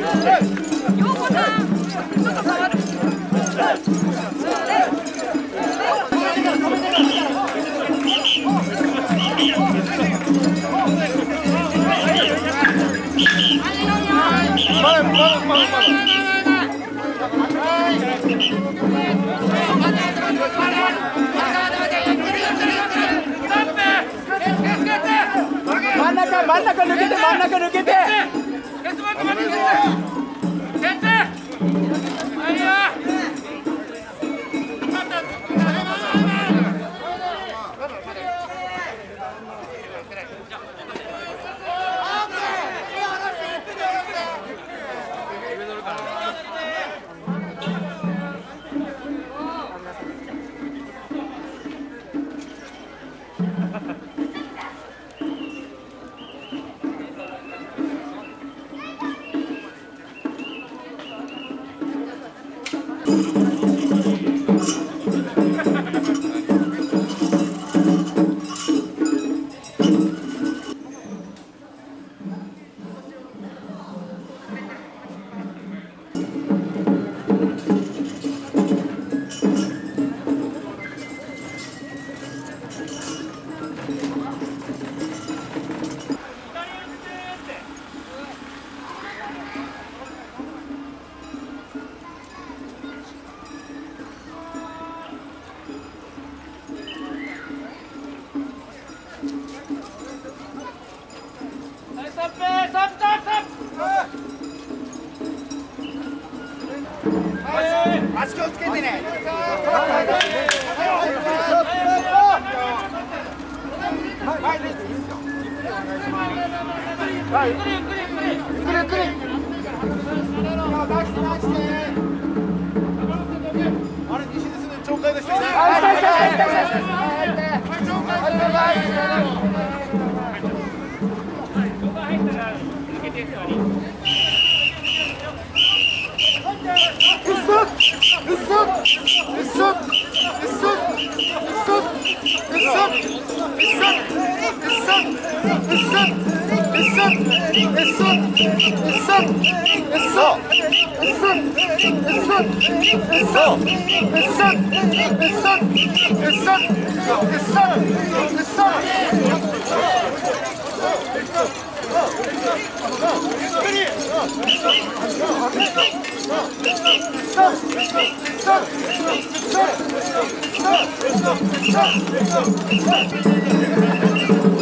真ん中真ん中抜けて真ん中抜けて Vamos nós, Come here! Let's go!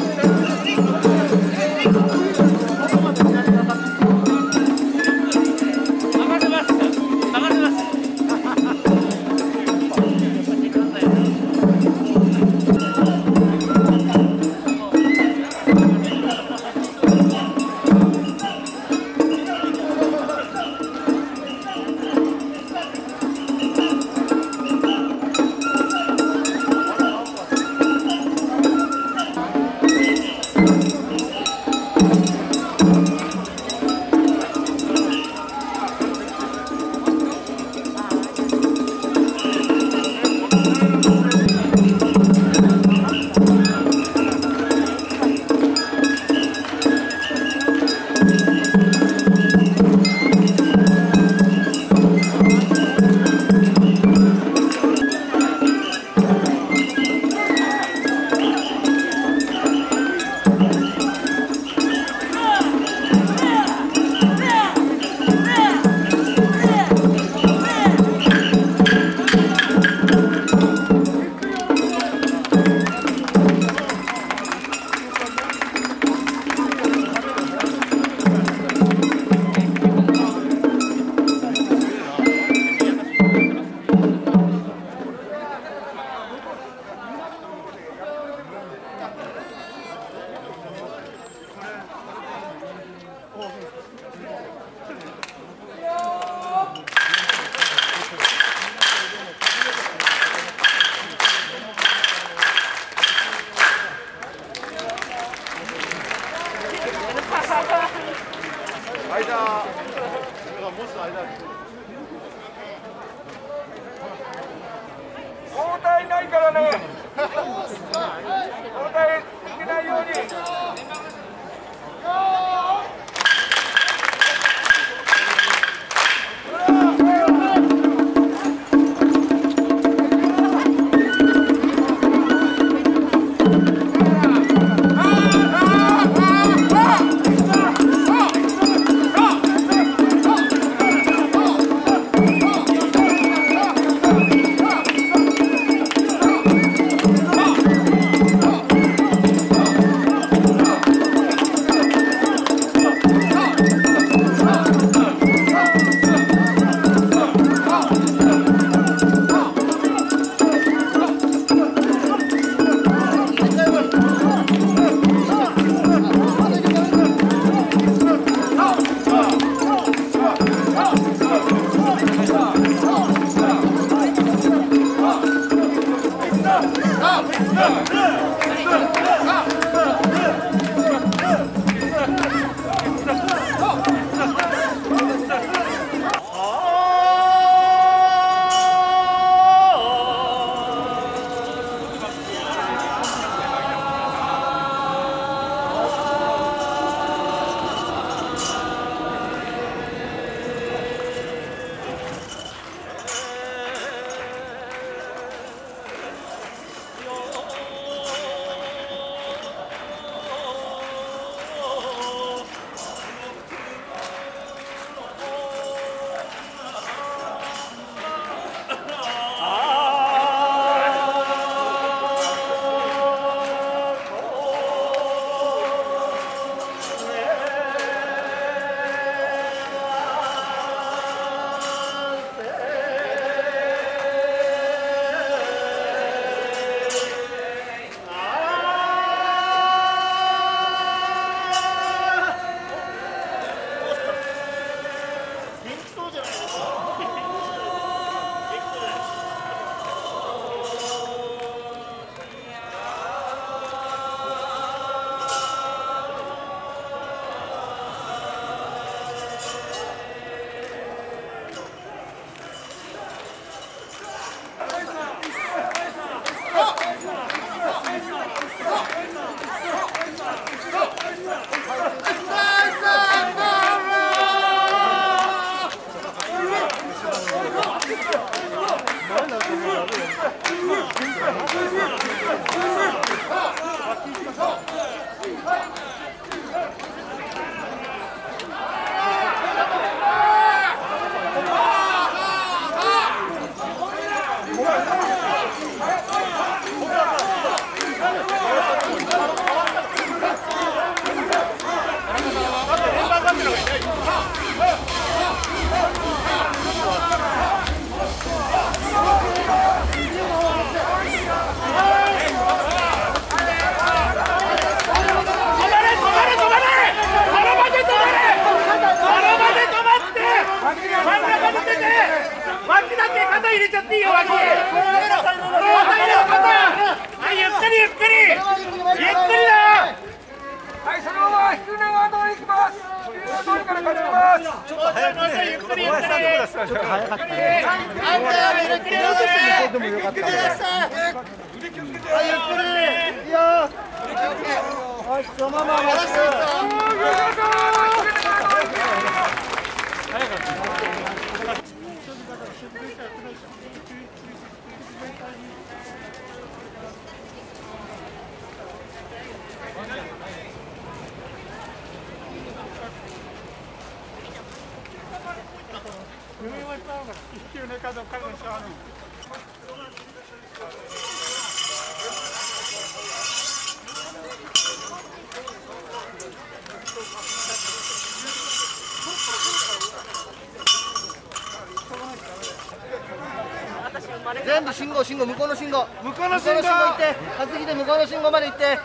全部信号信号向こうの信号。向こうの信号。行って担ぎで向こうの信号まで行って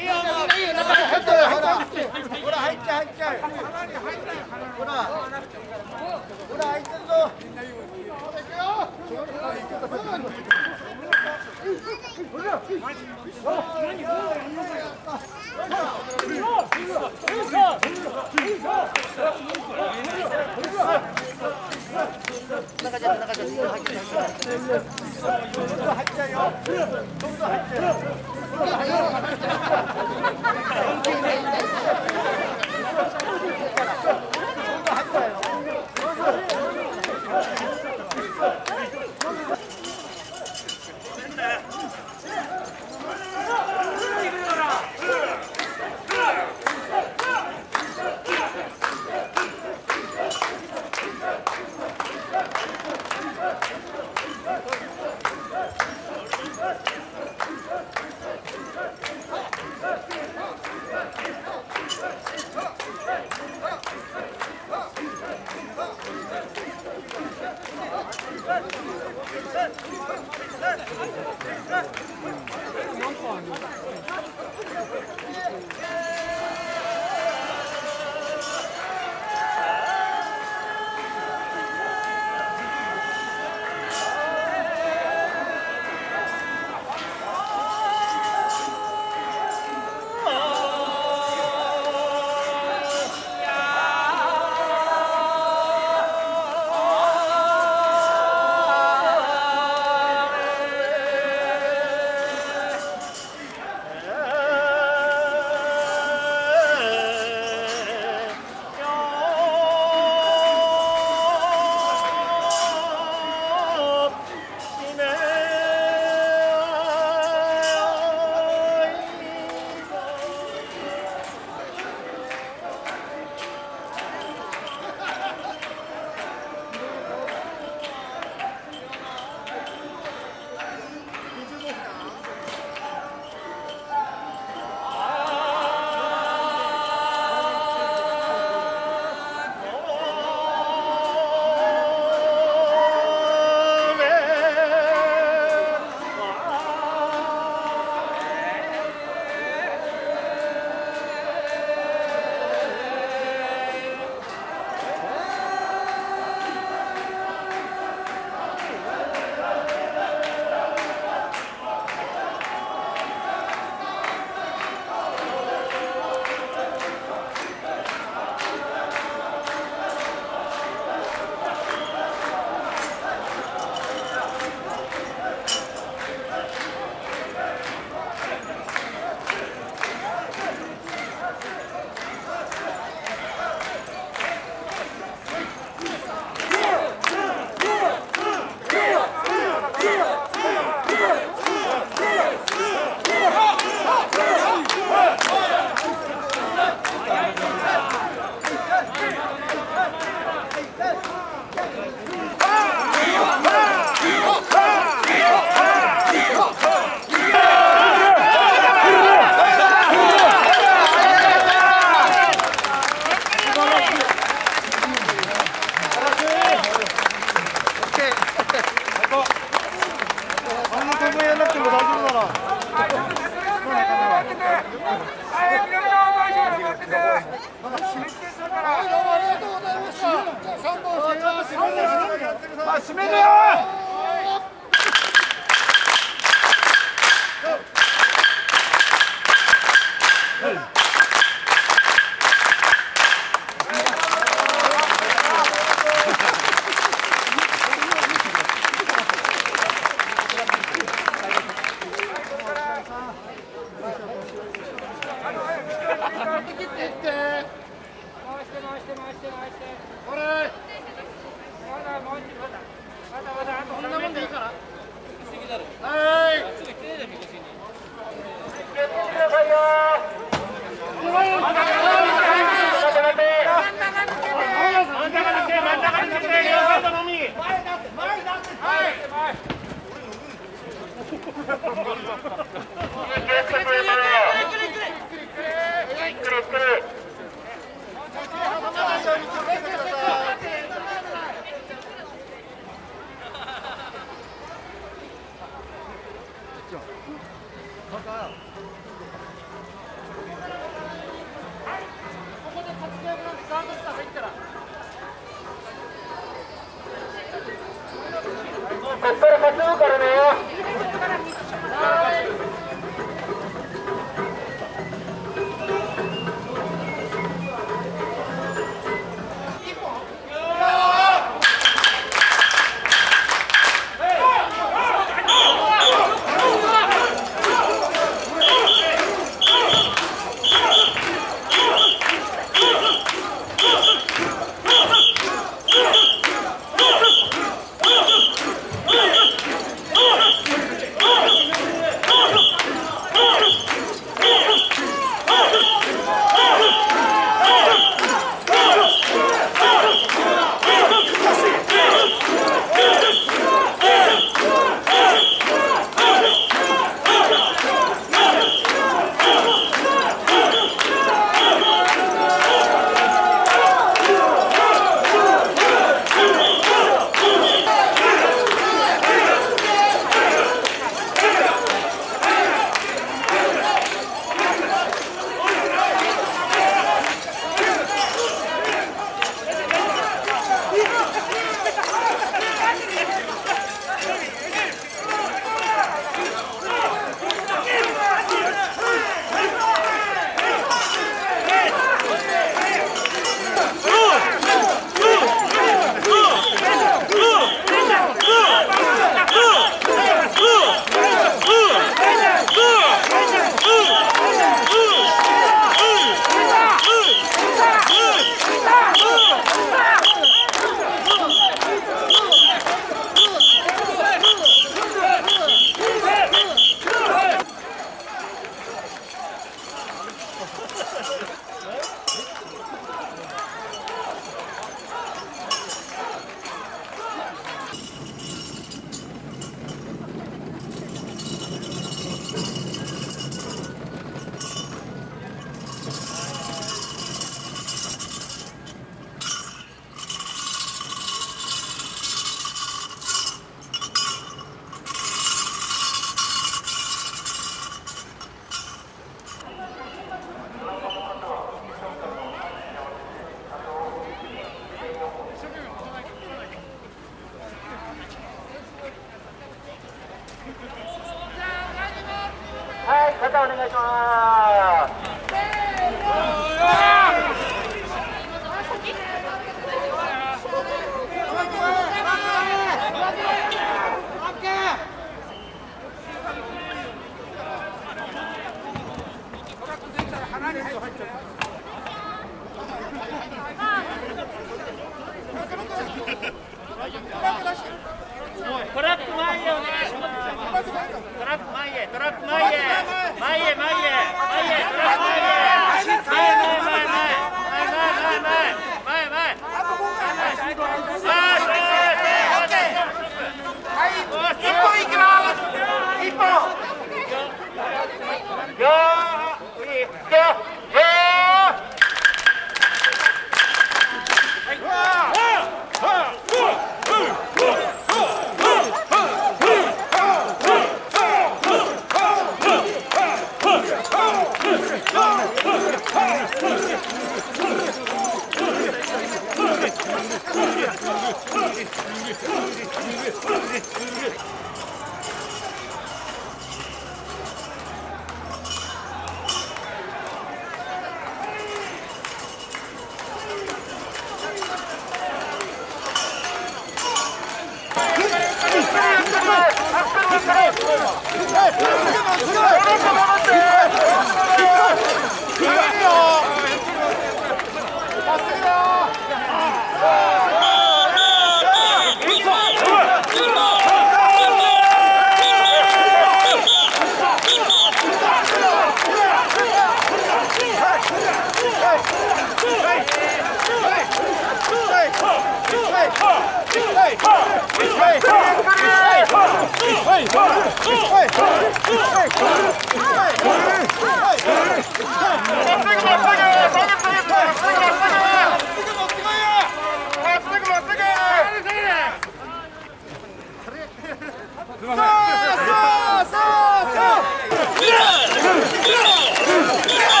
Yeah!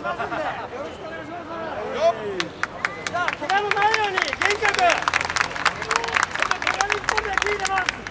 しますんで。よろしくお願いします。じゃあ怪我のないように元気よく。怪我日本では聞いてます。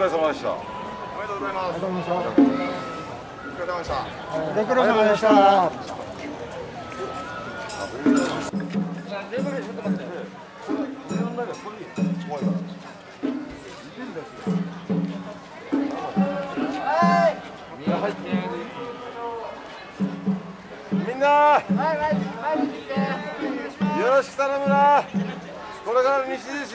疲れ様でした。おめでとうございます。お疲れ様でした。ご苦労様でした。みんなよろしく頼むなこれから西市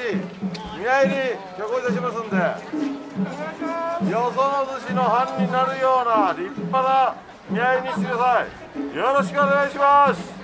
宮入り挙行いたしますんでよその寿司の班になるような立派な見合いにしてください。よろしくお願いします。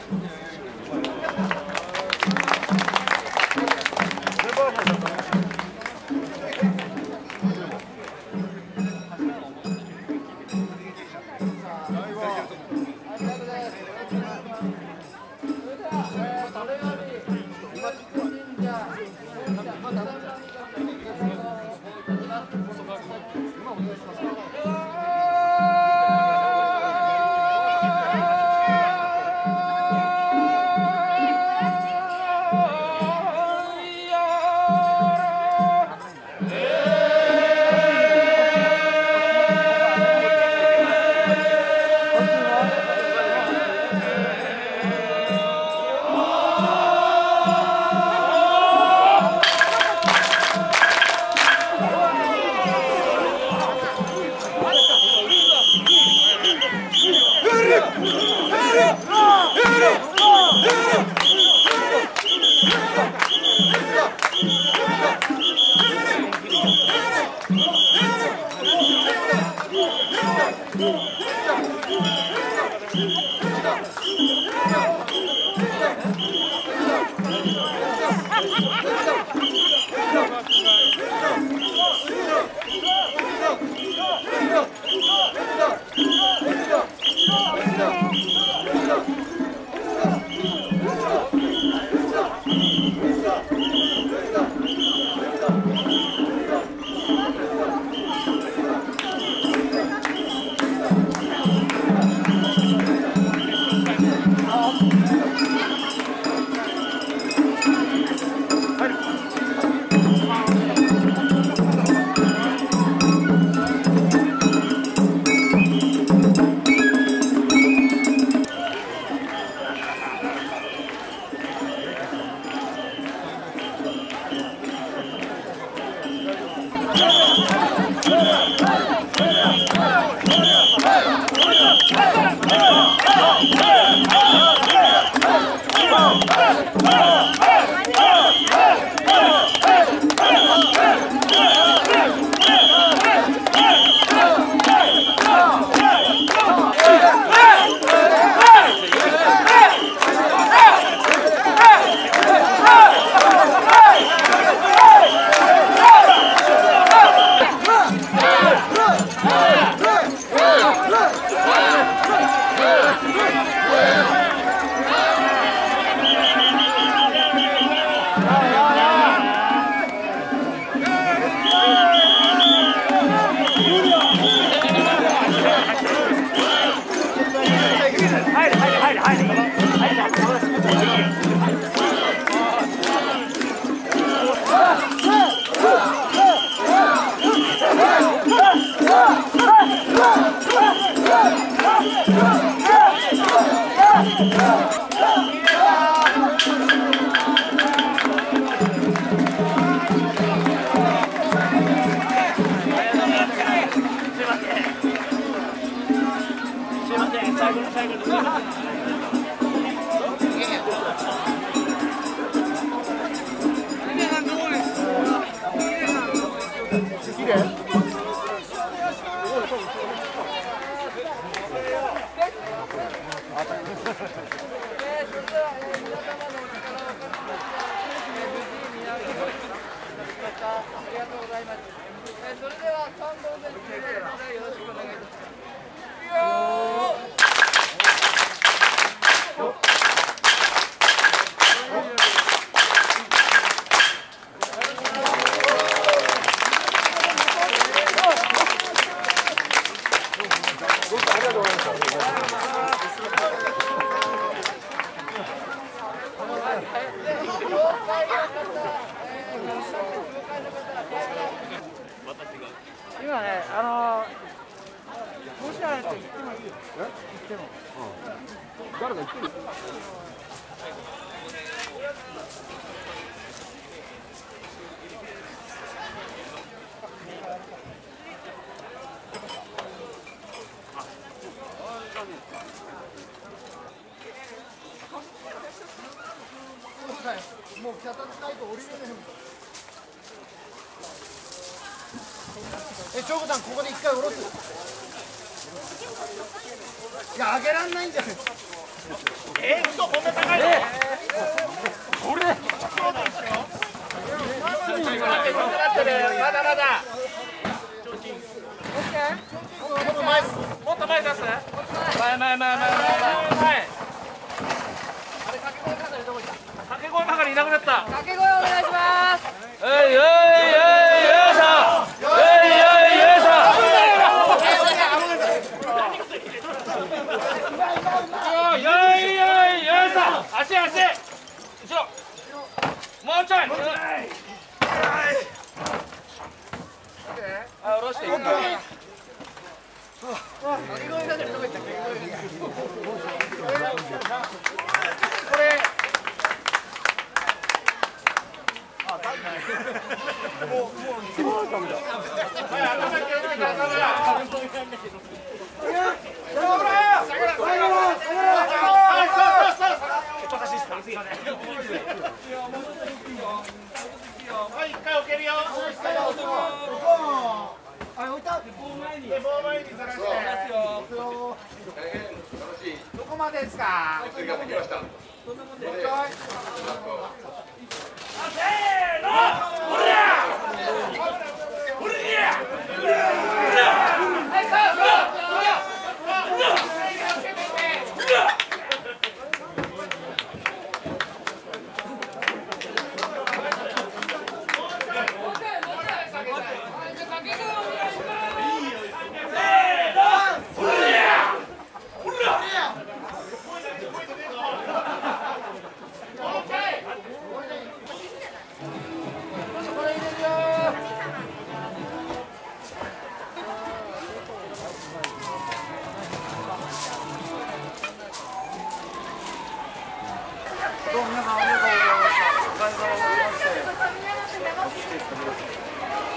までですか？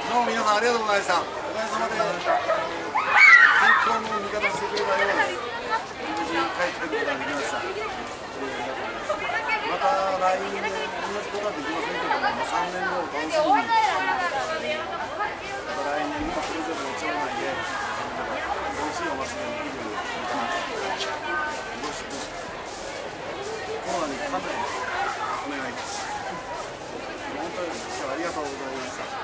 どうも皆さんありがとうござい。ました。おかげさまで健康の味方してくれたようで無事帰ってくることができました。また来年同じことはできませんけども、3年後。を楽しみに。また来年にはそれぞれの町内で美味しいお祭りができるようにどしどしくコロナにかかんないお願いします。本当にありがとうございました。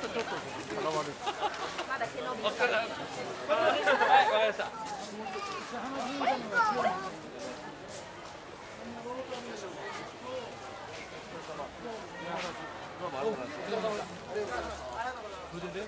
はい、わかりました。そして